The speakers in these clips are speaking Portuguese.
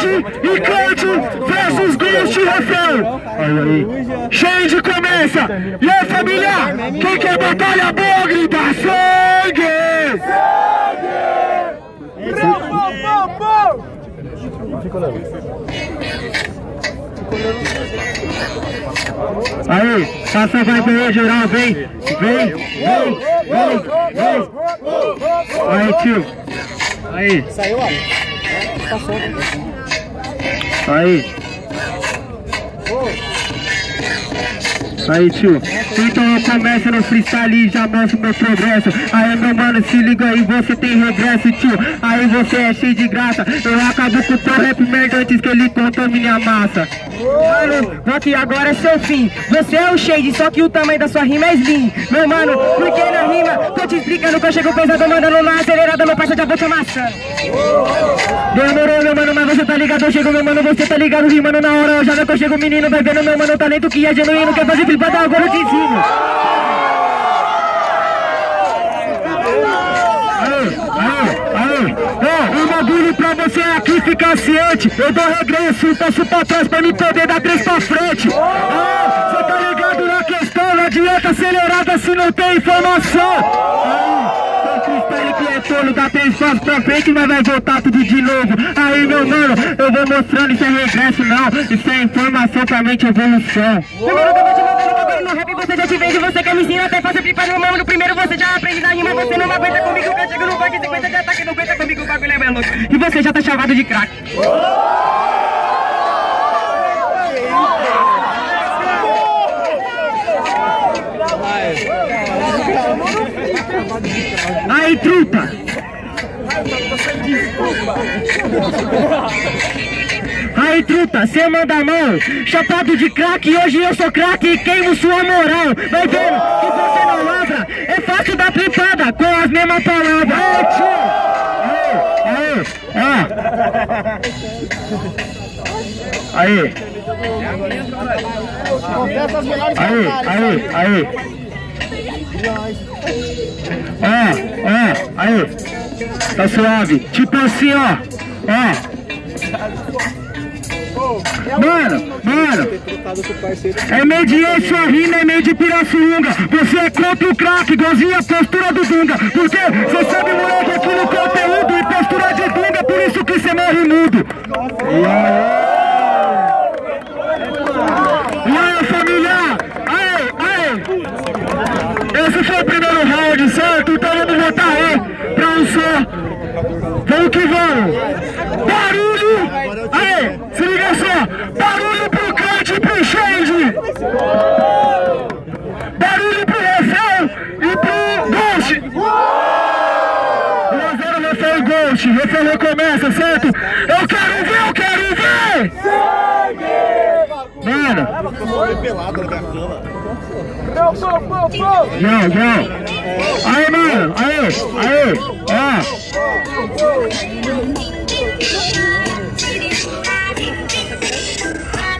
Shade e Cante versus Ghost e aí. Shade começa. E aí, família? Quem quer batalha boa, grita sangue! Aí, passa vai bem, geral, vem, vem, vem, vem, vem. Aí, tio. Aí. Saiu, ó. Passou. Aí. Aí, tio. Então eu começo no freestyle e já mostro meu progresso. Aí, meu mano, se liga aí, você tem regresso, tio. Aí você é cheio de graça. Eu acabo com o teu rap merda antes que ele contamine a massa. Mano, Rock, agora é seu fim. Você é o shade, só que o tamanho da sua rima é slim. Meu mano, porque na rima, tô te explicando que eu chego pesado, mandando na acelerada, meu parceiro já vou te amassando. Demorou, meu mano, mas você tá ligado, eu chego, meu mano, você tá ligado, rimando na hora, já que eu chego, menino, vai vendo, meu mano, talento que é genuíno, quer fazer flipada, agora ensino. Aí, aí, aí, ó, um bagulho pra você aqui ficar ciente, eu dou regresso, passo pra trás pra me poder dar três pra frente. Você tá ligado na questão, não adianta acelerada se não tem informação. Que dá três passos pra frente, mas vai voltar tudo de novo. Aí, meu mano, eu vou mostrando, isso é regresso não, isso é informação pra mente evolução. Meu mano, eu vou te mandando bagulho no rap, você já te vende, você quer me ensinar até fazer flipar no mano. Primeiro você já aprende na rima, você não aguenta comigo, que eu chego no bug, 50 de ataque, não aguenta comigo, o bagulho é louco. E você já tá chamado de craque. Aí, truta! Aí, truta, cê manda a mão, chapado de craque, hoje eu sou craque e queimo sua moral. Vai vendo que você não lavra, é fácil dar flipada com as mesmas palavras. Tio! Aí, aí, aí. Ó, ó, aí. Tá suave. Tipo assim, ó. Ó. Mano, mano, é meio de eixo a rima, é meio de Pirassununga. Você é contra o craque, igualzinho a postura do Dunga. Porque você sabe, moleque, aqui no conteúdo e postura de Dunga, por isso que você morre mudo. E aí? E aí, família? Aí, aí. Esse foi o certo? Então vamos voltar aí pra um só. Vamos que vamos. Barulho. Aí, se liga só. Barulho pro Kant e pro Shade. Barulho pro Refém e pro Ghost. 1x0 Refém e Ghost. Refém recomeça, certo? Eu quero ver, eu quero ver. Mano. Pelado na minha cama. Não, não. Aí, mano, aí, aí, ó.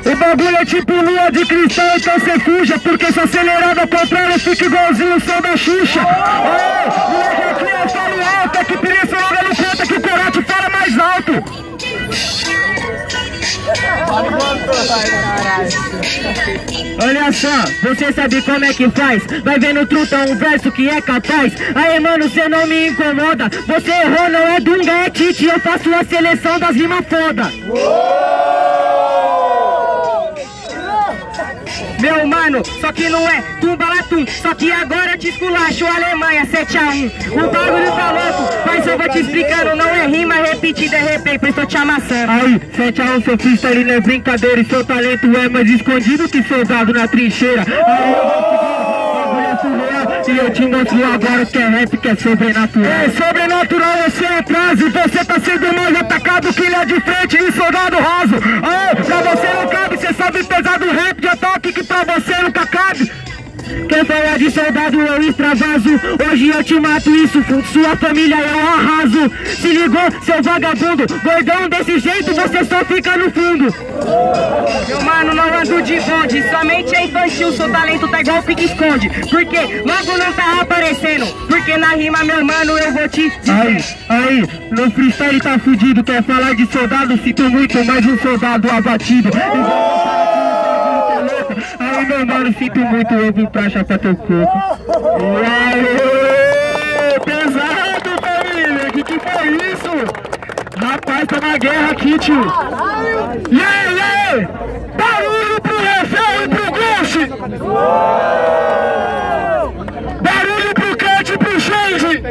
O bagulho é tipo lua de cristal, então cê fuja Porque se acelerada ao contrário fica igualzinho o som da Xuxa Ô, moleque aqui eu falo alto, é que por isso logo não conta que o corote fala mais alto Olha só, você sabe como é que faz? Vai vendo truta um verso que é capaz. Aí mano, cê não me incomoda. Você errou, não é Dunga, é Tite. Eu faço a seleção das rimas foda Meu mano, só que não é tumbalatum, só que agora te esculacho Alemanha 7x1. O bagulho tá louco, mas eu vou te explicando, não é rima repetida, é replay, isso eu te amassando. Aí, 7x1, seu freestyle não é brincadeira E seu talento é mais escondido que soldado na trincheira Aí eu vou E eu te mostro agora que é rap, que é sobrenatural. É sobrenatural, você é atrás E você tá sendo mais atacado que ele é de frente E soldado raso. Ah, pra você não cabe, você sabe pesar do rap De ataque que pra você nunca cabe Quer falar de soldado eu extravaso. Hoje eu te mato isso, sua família eu arraso. Se ligou, seu vagabundo, gordão desse jeito você só fica no fundo. Meu mano, não ando de bonde, somente é infantil, seu talento tá igual pique esconde. Porque logo não tá aparecendo, porque na rima meu mano eu vou te dizer. Aí, aí, no freestyle tá fudido Quer falar de soldado, sinto muito mais um soldado abatido Mano, sinto muito, eu vim pra chapar teu corpo. Aí, pesado família, que que foi isso? Rapaz, tá na guerra aqui tio. E aí, e aí, barulho pro refém e pro Ghost Barulho pro Cat e pro Change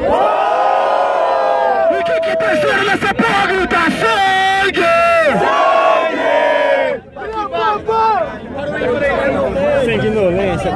o que que tá sendo nessa porra, grita sangue! Sem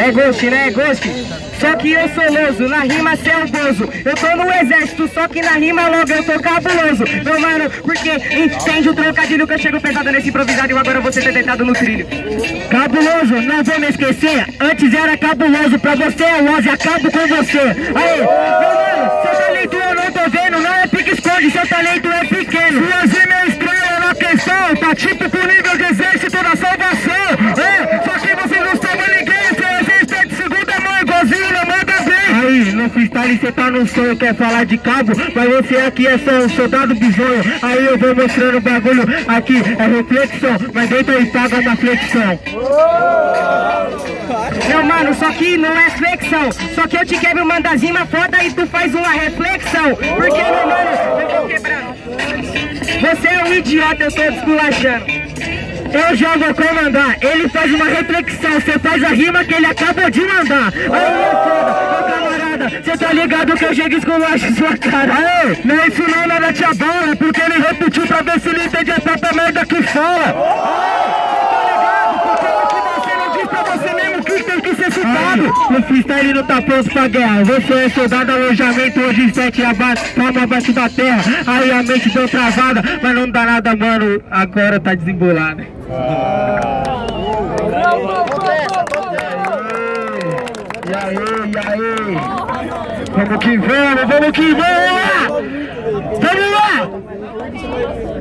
É Ghost, né? É Ghost. Só que eu sou louso, na rima cê é o bozo. Eu tô no exército, só que na rima logo eu tô cabuloso. Meu mano, porque entende o trocadilho que eu chego pesado nesse improvisado e agora você tá deitado no trilho. Cabuloso, não vou me esquecer. Antes era cabuloso, pra você é Loz, acabo com você. Aí, meu mano, seu talento eu não tô vendo, não é pique esconde, seu talento é pequeno. Freestyle cê tá no sonho, quer falar de cabo, mas você aqui é só um soldado bizonho. Aí eu vou mostrando o bagulho, aqui é reflexão, mas dentro aí paga uma flexão. Meu mano, só que não é flexão. Só que eu te quebro uma das rimas foda e tu faz uma reflexão. Porque, meu mano, eu tô quebrando. Você é um idiota, eu tô desculachando. Eu já vou comandar, ele faz uma reflexão, você faz a rima que ele acabou de mandar. Aí é foda, camarada, cê tá ligado que eu chego e esculacho sua cara. Aê, não é isso não, nada te abola, porque ele repetiu pra ver se ele entende a própria merda que fala. No freestyle não tá pronto pra guerra. Você é soldado, alojamento hoje sete abaixo Palma abaixo da terra. Aí a mente deu travada Mas não dá nada, mano. Agora tá desembolado. E aí, e aí Vamos que vamos, vamos que vamos! Vamos lá!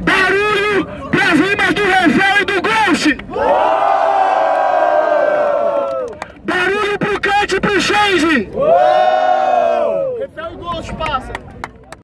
Barulho pras rimas do Refém e do Ghost Barulho pro Cat e pro Change!